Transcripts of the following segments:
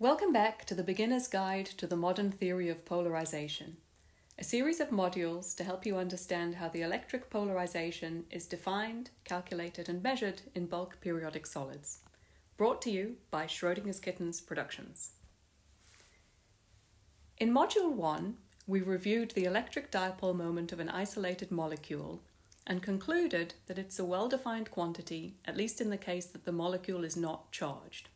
Welcome back to the Beginner's Guide to the Modern Theory of Polarization, a series of modules to help you understand how the electric polarization is defined, calculated, and measured in bulk periodic solids. Brought to you by Schrodinger's Kittens Productions. In Module 1, we reviewed the electric dipole moment of an isolated molecule and concluded that it's a well defined quantity, at least in the case that the molecule is not charged.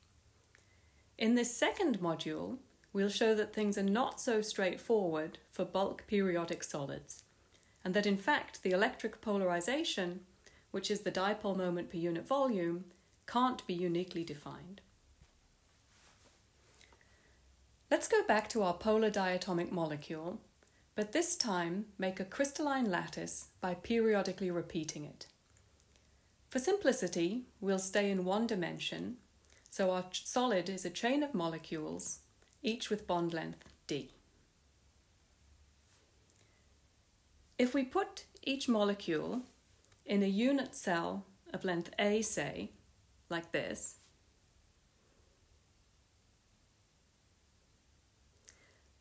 In this second module, we'll show that things are not so straightforward for bulk periodic solids, and that in fact the electric polarization, which is the dipole moment per unit volume, can't be uniquely defined. Let's go back to our polar diatomic molecule, but this time make a crystalline lattice by periodically repeating it. For simplicity, we'll stay in one dimension so our solid is a chain of molecules, each with bond length d. If we put each molecule in a unit cell of length a, say, like this,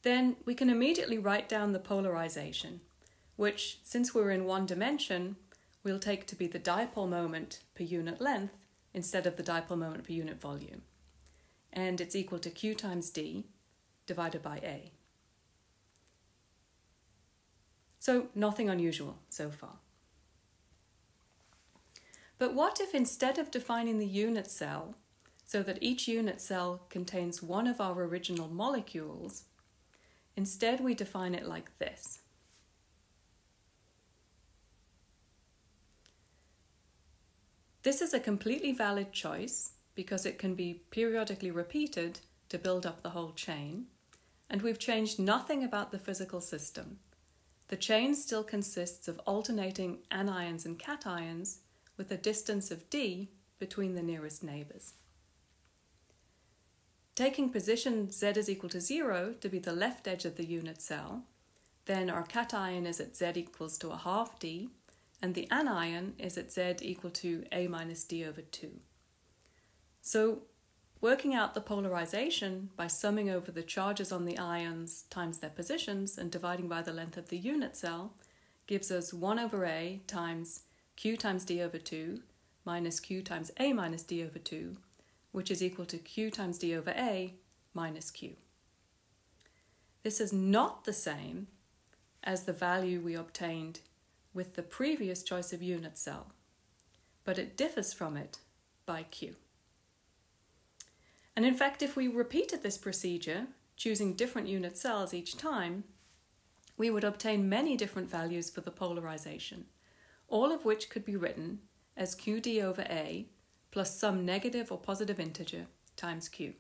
then we can immediately write down the polarization, which, since we're in one dimension, we'll take to be the dipole moment per unit length instead of the dipole moment per unit volume. And it's equal to Q times D divided by A. So nothing unusual so far. But what if instead of defining the unit cell, so that each unit cell contains one of our original molecules, instead we define it like this? This is a completely valid choice because it can be periodically repeated to build up the whole chain, and we've changed nothing about the physical system. The chain still consists of alternating anions and cations with a distance of d between the nearest neighbours. Taking position z is equal to 0 to be the left edge of the unit cell, then our cation is at z equals to a half d, and the anion is at z equal to a minus d over 2. So working out the polarization by summing over the charges on the ions times their positions and dividing by the length of the unit cell gives us 1 over a times q times d over 2 minus q times a minus d over 2, which is equal to q times d over a minus q. This is not the same as the value we obtained with the previous choice of unit cell, but it differs from it by Q. And in fact, if we repeated this procedure, choosing different unit cells each time, we would obtain many different values for the polarization, all of which could be written as QD over A plus some negative or positive integer times Q.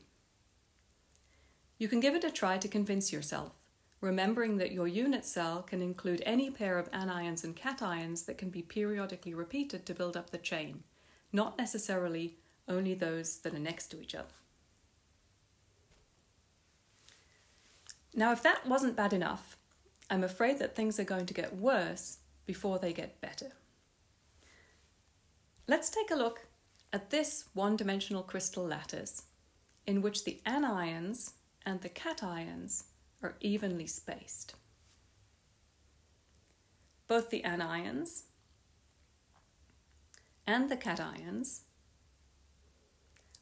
You can give it a try to convince yourself remembering that your unit cell can include any pair of anions and cations that can be periodically repeated to build up the chain, not necessarily only those that are next to each other. Now, if that wasn't bad enough, I'm afraid that things are going to get worse before they get better. Let's take a look at this one dimensional crystal lattice in which the anions and the cations are evenly spaced. Both the anions and the cations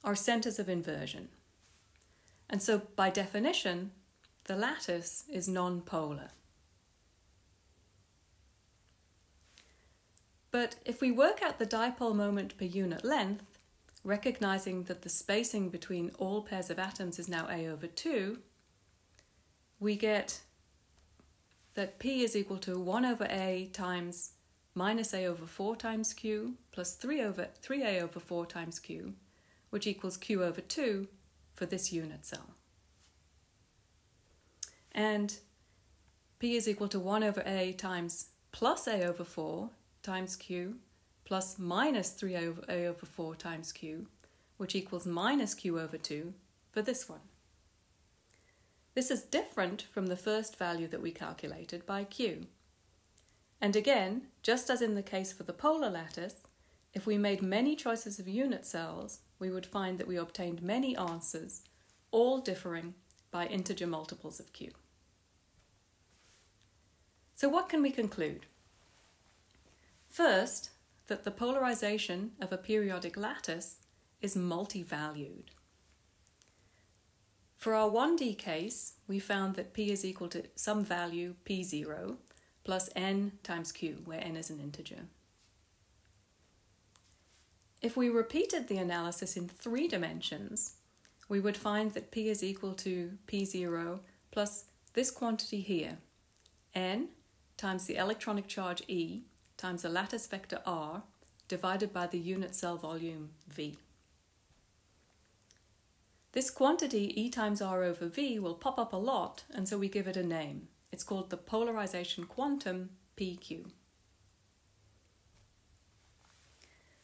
are centers of inversion. And so, by definition, the lattice is nonpolar. But if we work out the dipole moment per unit length, recognizing that the spacing between all pairs of atoms is now a over 2, we get that P is equal to 1 over A times minus A over 4 times Q plus 3 over 3A over 4 times Q, which equals Q over 2 for this unit cell. And P is equal to 1 over A times plus A over 4 times Q plus minus 3 over A over 4 times Q, which equals minus Q over 2 for this one. This is different from the first value that we calculated by Q. And again, just as in the case for the polar lattice, if we made many choices of unit cells, we would find that we obtained many answers, all differing by integer multiples of q. So what can we conclude? First, that the polarization of a periodic lattice is multi-valued. For our 1D case, we found that p is equal to some value p0 plus n times q, where n is an integer. If we repeated the analysis in three dimensions, we would find that p is equal to p0 plus this quantity here, n times the electronic charge E times the lattice vector R divided by the unit cell volume V. This quantity E times R over V will pop up a lot and so we give it a name. It's called the polarization quantum PQ.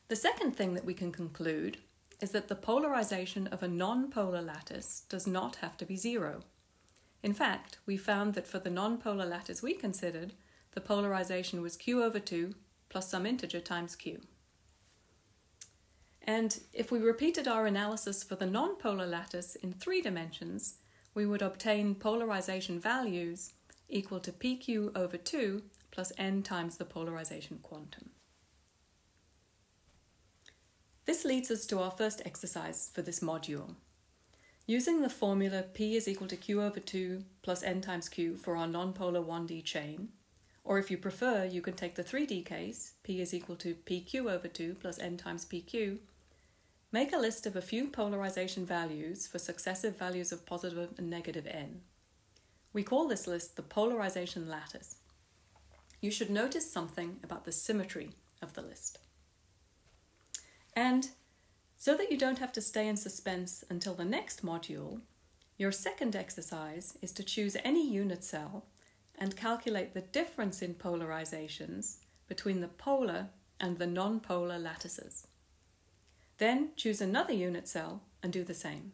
The second thing that we can conclude is that the polarization of a non-polar lattice does not have to be zero. In fact, we found that for the non-polar lattice we considered, the polarization was q over 2 plus some integer times q. And if we repeated our analysis for the nonpolar lattice in three dimensions, we would obtain polarization values equal to pq over 2 plus n times the polarization quantum. This leads us to our first exercise for this module. Using the formula p is equal to q over 2 plus n times q for our nonpolar 1D chain, or if you prefer, you can take the 3D case, p is equal to pq over 2 plus n times pq. Make a list of a few polarization values for successive values of positive and negative n. We call this list the polarization lattice. You should notice something about the symmetry of the list. And so that you don't have to stay in suspense until the next module, your second exercise is to choose any unit cell and calculate the difference in polarizations between the polar and the non-polar lattices. Then choose another unit cell and do the same.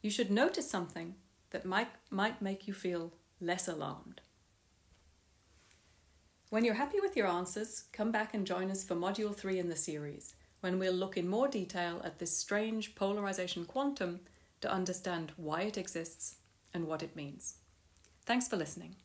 You should notice something that might, might make you feel less alarmed. When you're happy with your answers, come back and join us for Module 3 in the series, when we'll look in more detail at this strange polarization quantum to understand why it exists and what it means. Thanks for listening.